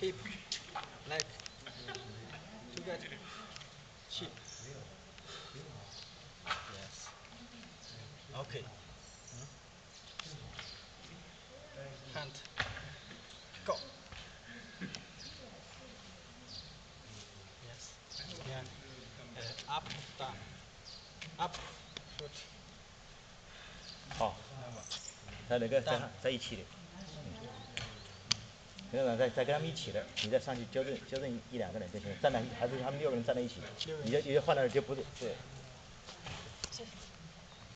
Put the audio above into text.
hip, neck, together, hip. Yes. Okay. Hand. Go. Yes. Yeah. Uh, up, down. Up. Good. 好，他那个在在一起的，没有再再跟他们一起的，你再上去纠正纠正一两个人就行了，站在还是他们六个人站在一起，你就你就换到就不对对。